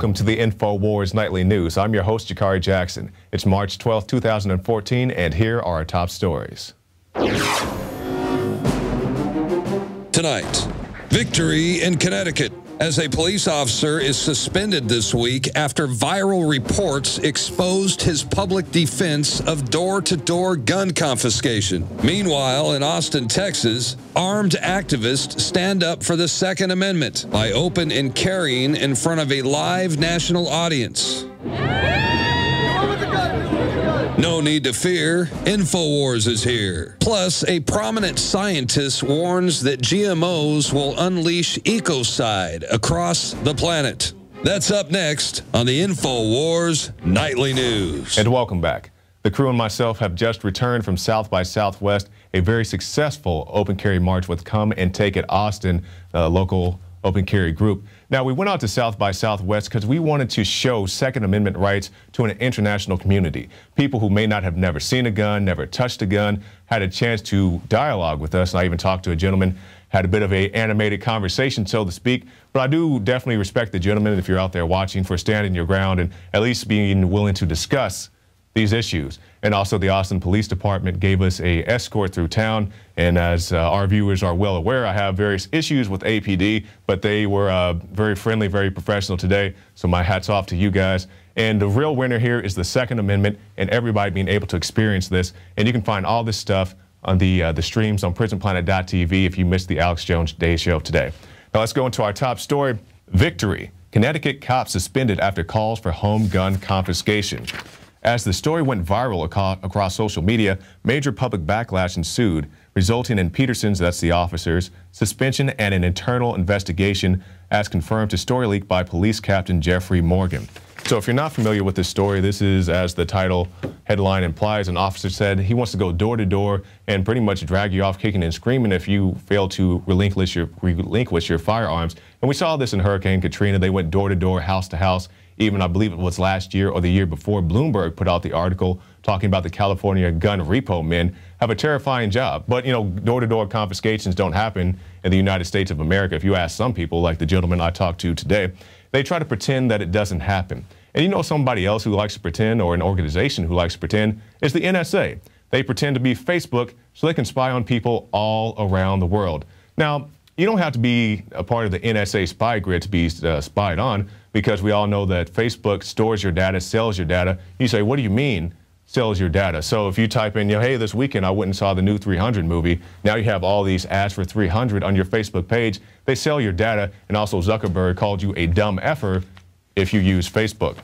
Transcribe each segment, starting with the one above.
Welcome to the InfoWars Nightly News. I'm your host, Jakari Jackson. It's March 12, 2014, and here are our top stories. Tonight, victory in Connecticut as a police officer is suspended this week after viral reports exposed his public defense of door to door gun confiscation. Meanwhile, in Austin, Texas, armed activists stand up for the Second Amendment by open and carrying in front of a live national audience. No need to fear, InfoWars is here. Plus, a prominent scientist warns that GMOs will unleash ecocide across the planet. That's up next on the InfoWars Nightly News. And welcome back. The crew and myself have just returned from South by Southwest, a very successful open carry march with Come and Take It Austin, local open carry group. Now, we went out to South by Southwest because we wanted to show Second Amendment rights to an international community. People who may not have never seen a gun, never touched a gun, had a chance to dialogue with us. And I even talked to a gentleman, had a bit of a animated conversation, so to speak. But I do definitely respect the gentleman, if you're out there watching, for standing your ground and at least being willing to discuss these issues. And also the Austin Police Department gave us a escort through town. And as uh, our viewers are well aware, I have various issues with APD, but they were uh, very friendly, very professional today. So my hat's off to you guys. And the real winner here is the Second Amendment and everybody being able to experience this. And you can find all this stuff on the, uh, the streams on prisonplanet.tv if you missed the Alex Jones Day Show today. Now let's go into our top story, victory. Connecticut cops suspended after calls for home gun confiscation. As the story went viral across social media, major public backlash ensued, resulting in Peterson's, that's the officers, suspension and an internal investigation, as confirmed to StoryLeak by police captain Jeffrey Morgan. So if you're not familiar with this story, this is, as the title headline implies, an officer said he wants to go door to door and pretty much drag you off kicking and screaming if you fail to relinquish your, relinquish your firearms. And we saw this in Hurricane Katrina. They went door to door, house to house, even I believe it was last year or the year before, Bloomberg put out the article talking about the California gun repo men have a terrifying job. But, you know, door to door confiscations don't happen in the United States of America. If you ask some people, like the gentleman I talked to today, they try to pretend that it doesn't happen. And you know, somebody else who likes to pretend, or an organization who likes to pretend, is the NSA. They pretend to be Facebook so they can spy on people all around the world. Now, you don't have to be a part of the NSA spy grid to be uh, spied on because we all know that Facebook stores your data, sells your data. You say, what do you mean sells your data? So if you type in, you know, hey, this weekend I went and saw the new 300 movie, now you have all these ads for 300 on your Facebook page. They sell your data, and also Zuckerberg called you a dumb effer if you use Facebook.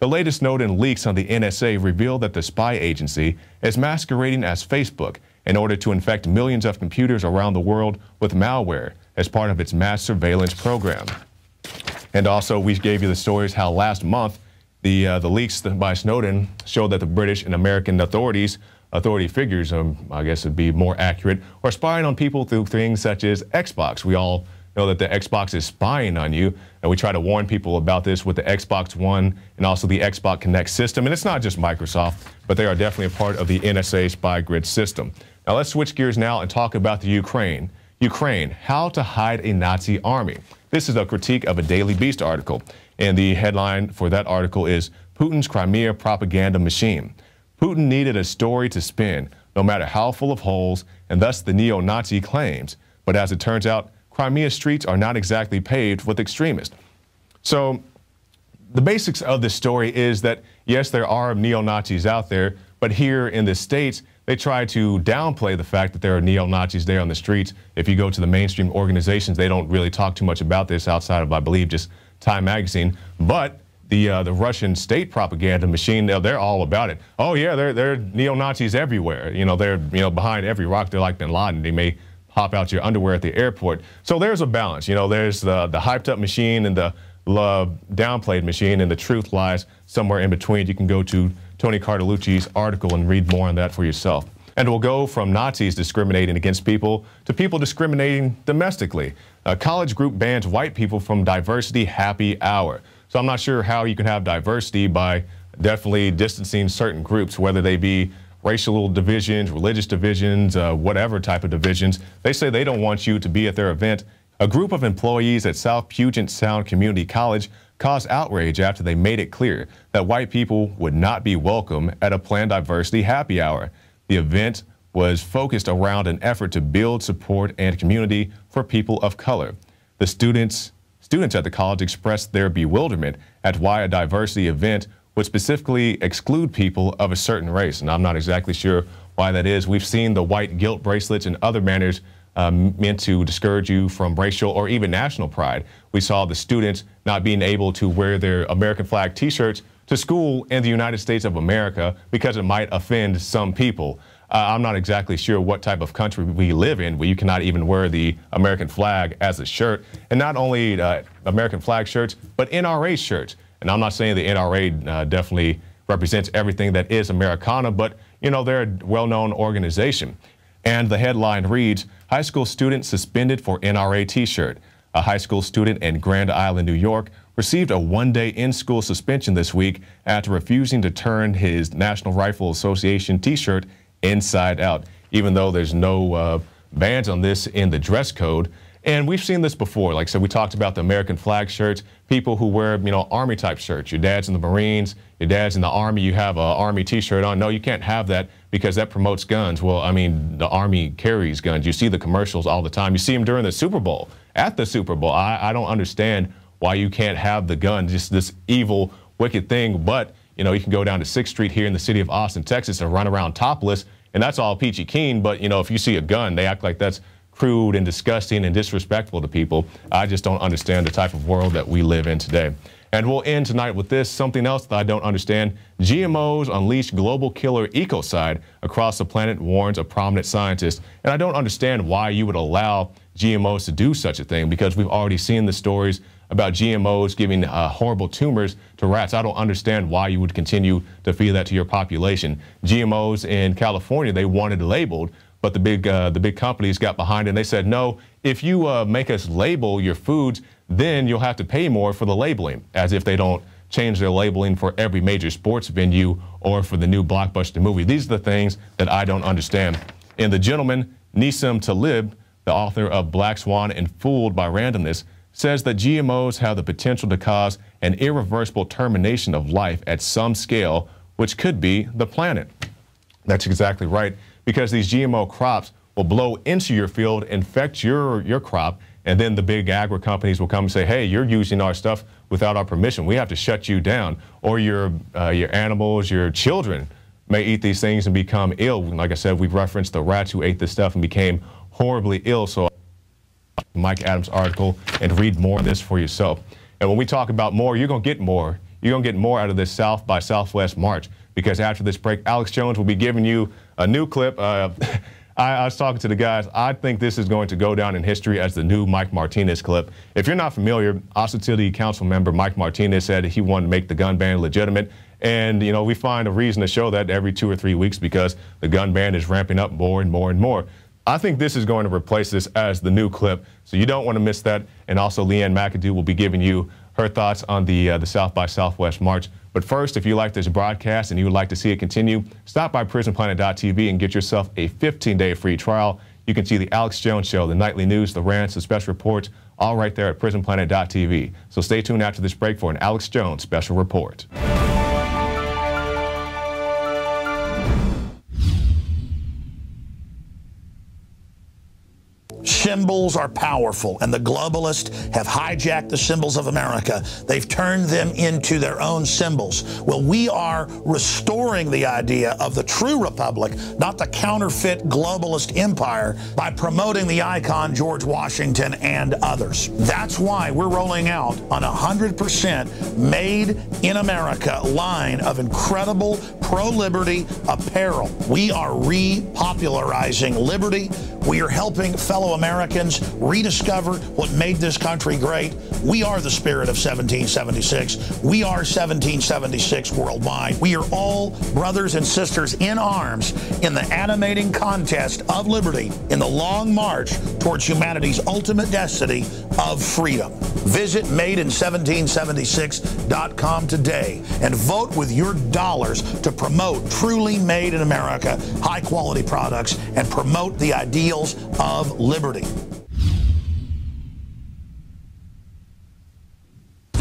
The latest Snowden leaks on the NSA revealed that the spy agency is masquerading as Facebook in order to infect millions of computers around the world with malware as part of its mass surveillance program. And also, we gave you the stories how last month the, uh, the leaks by Snowden showed that the British and American authorities, authority figures, um, I guess would be more accurate, are spying on people through things such as Xbox. We all know that the Xbox is spying on you, and we try to warn people about this with the Xbox One and also the Xbox Kinect system. And it's not just Microsoft, but they are definitely a part of the NSA spy grid system. Now let's switch gears now and talk about the Ukraine. Ukraine, how to hide a Nazi army. This is a critique of a Daily Beast article, and the headline for that article is Putin's Crimea propaganda machine. Putin needed a story to spin, no matter how full of holes, and thus the neo Nazi claims. But as it turns out, Crimea streets are not exactly paved with extremists. So, the basics of this story is that yes, there are neo Nazis out there, but here in the States, they try to downplay the fact that there are neo Nazis there on the streets. If you go to the mainstream organizations, they don't really talk too much about this outside of, I believe, just Time Magazine. But the uh, the Russian state propaganda machine, they're, they're all about it. Oh yeah, they're they're neo Nazis everywhere. You know, they're you know behind every rock. They're like Bin Laden. They may hop out your underwear at the airport. So there's a balance. You know, there's the the hyped up machine and the love downplayed machine, and the truth lies somewhere in between. You can go to Tony Cartalucci's article and read more on that for yourself. And we'll go from Nazis discriminating against people to people discriminating domestically. A college group bans white people from diversity happy hour. So I'm not sure how you can have diversity by definitely distancing certain groups, whether they be racial divisions, religious divisions, uh, whatever type of divisions. They say they don't want you to be at their event. A group of employees at South Puget Sound Community College caused outrage after they made it clear that white people would not be welcome at a planned diversity happy hour. The event was focused around an effort to build support and community for people of color. The students students at the college expressed their bewilderment at why a diversity event would specifically exclude people of a certain race. And I'm not exactly sure why that is. We've seen the white guilt bracelets and other manners um, meant to discourage you from racial or even national pride. We saw the students not being able to wear their American flag T-shirts to school in the United States of America because it might offend some people. Uh, I'm not exactly sure what type of country we live in where you cannot even wear the American flag as a shirt. And not only uh, American flag shirts, but NRA shirts. And I'm not saying the NRA uh, definitely represents everything that is Americana, but you know, they're a well-known organization. And the headline reads, high school student suspended for NRA t-shirt. A high school student in Grand Island, New York, received a one-day in-school suspension this week after refusing to turn his National Rifle Association t-shirt inside out, even though there's no uh, bans on this in the dress code. And we've seen this before. Like I said, we talked about the American flag shirts, people who wear, you know, army type shirts. Your dad's in the Marines, your dad's in the Army, you have an Army t shirt on. No, you can't have that because that promotes guns. Well, I mean, the Army carries guns. You see the commercials all the time. You see them during the Super Bowl, at the Super Bowl. I, I don't understand why you can't have the gun, just this evil, wicked thing. But, you know, you can go down to 6th Street here in the city of Austin, Texas, and run around topless, and that's all peachy keen. But, you know, if you see a gun, they act like that's crude and disgusting and disrespectful to people. I just don't understand the type of world that we live in today. And we'll end tonight with this something else that I don't understand. GMOs unleash global killer ecocide across the planet, warns a prominent scientist. And I don't understand why you would allow GMOs to do such a thing because we've already seen the stories about GMOs giving uh, horrible tumors to rats. I don't understand why you would continue to feed that to your population. GMOs in California, they wanted labeled, but the big uh, the big companies got behind it and they said, no, if you uh, make us label your foods, then you'll have to pay more for the labeling, as if they don't change their labeling for every major sports venue or for the new blockbuster movie. These are the things that I don't understand. And the gentleman, Nassim Taleb, the author of Black Swan and Fooled by Randomness, says that GMOs have the potential to cause an irreversible termination of life at some scale, which could be the planet. That's exactly right because these GMO crops will blow into your field, infect your, your crop, and then the big agri companies will come and say, hey, you're using our stuff without our permission. We have to shut you down. Or your, uh, your animals, your children may eat these things and become ill. Like I said, we've referenced the rats who ate this stuff and became horribly ill. So Mike Adams article and read more of this for yourself. And when we talk about more, you're going to get more. You're going to get more out of this South by Southwest March because after this break, Alex Jones will be giving you a new clip. Uh, I, I, was talking to the guys. I think this is going to go down in history as the new Mike Martinez clip. If you're not familiar, Austin City Council member Mike Martinez said he wanted to make the gun ban legitimate. And, you know, we find a reason to show that every two or three weeks because the gun ban is ramping up more and more and more. I think this is going to replace this as the new clip, so you don't want to miss that. And also, Leanne McAdoo will be giving you her thoughts on the uh, the South by Southwest March. But first, if you like this broadcast and you would like to see it continue, stop by PrisonPlanet.tv and get yourself a 15-day free trial. You can see the Alex Jones Show, the nightly news, the rants, the special reports, all right there at PrisonPlanet.tv. So stay tuned after this break for an Alex Jones special report. Symbols are powerful, and the globalists have hijacked the symbols of America. They've turned them into their own symbols. Well, we are restoring the idea of the true republic, not the counterfeit globalist empire, by promoting the icon George Washington and others. That's why we're rolling out on 100% made in America line of incredible pro-liberty apparel. We are repopularizing liberty. We are helping fellow Americans rediscover what made this country great. We are the spirit of 1776. We are 1776 worldwide. We are all brothers and sisters in arms in the animating contest of liberty in the long march towards humanity's ultimate destiny of freedom. Visit madein1776.com today and vote with your dollars to promote truly made in America, high quality products, and promote the of liberty.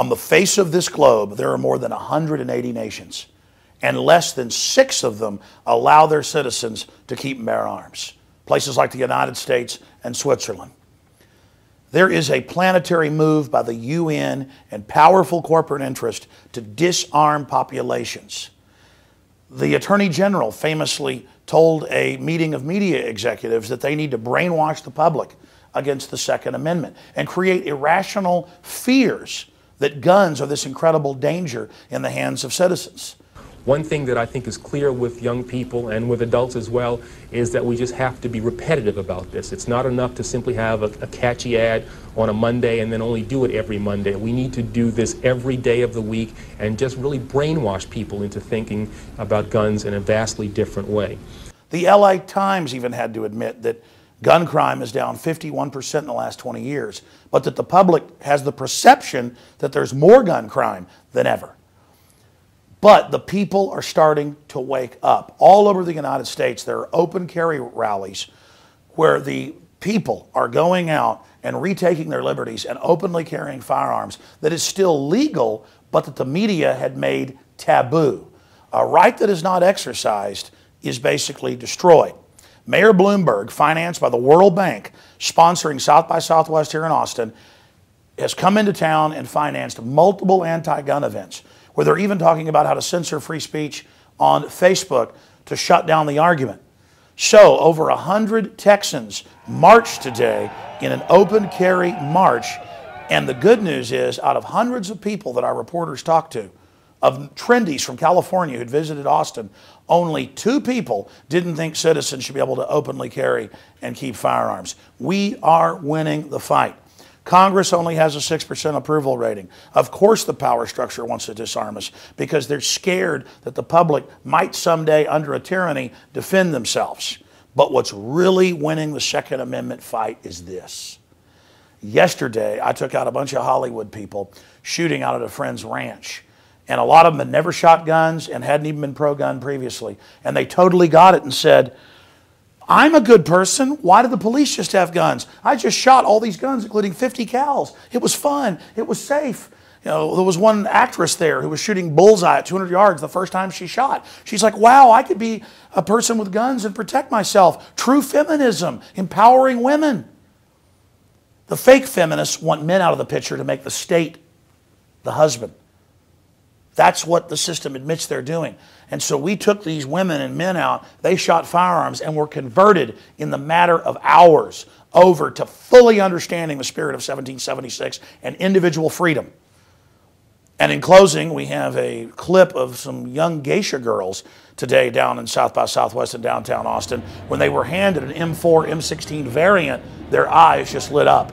On the face of this globe, there are more than 180 nations, and less than six of them allow their citizens to keep and bear arms. Places like the United States and Switzerland. There is a planetary move by the UN and powerful corporate interest to disarm populations. The Attorney General famously told a meeting of media executives that they need to brainwash the public against the Second Amendment and create irrational fears that guns are this incredible danger in the hands of citizens. One thing that I think is clear with young people and with adults as well is that we just have to be repetitive about this. It's not enough to simply have a, a, catchy ad on a Monday and then only do it every Monday. We need to do this every day of the week and just really brainwash people into thinking about guns in a vastly different way. The LA Times even had to admit that gun crime is down 51% in the last 20 years, but that the public has the perception that there's more gun crime than ever. But the people are starting to wake up. All over the United States, there are open carry rallies where the people are going out and retaking their liberties and openly carrying firearms that is still legal, but that the media had made taboo. A right that is not exercised is basically destroyed. Mayor Bloomberg, financed by the World Bank, sponsoring South by Southwest here in Austin, has come into town and financed multiple anti gun events where they're even talking about how to censor free speech on Facebook to shut down the argument. So, over 100 Texans marched today in an open carry march. And the good news is, out of hundreds of people that our reporters talked to, of trendies from California who'd visited Austin, only two people didn't think citizens should be able to openly carry and keep firearms. We are winning the fight. Congress only has a 6% approval rating. Of course, the power structure wants to disarm us because they're scared that the public might someday, under a tyranny, defend themselves. But what's really winning the Second Amendment fight is this. Yesterday, I took out a bunch of Hollywood people shooting out at a friend's ranch. And a lot of them had never shot guns and hadn't even been pro gun previously. And they totally got it and said, I'm a good person. Why do the police just have guns? I just shot all these guns, including 50 cals. It was fun. It was safe. You know, there was one actress there who was shooting bullseye at 200 yards the first time she shot. She's like, wow, I could be a person with guns and protect myself. True feminism, empowering women. The fake feminists want men out of the picture to make the state the husband. That's what the system admits they're doing. And so we took these women and men out, they shot firearms and were converted in the matter of hours over to fully understanding the spirit of 1776 and individual freedom. And in closing, we have a clip of some young geisha girls today down in South by Southwest in downtown Austin. When they were handed an M4, M16 variant, their eyes just lit up.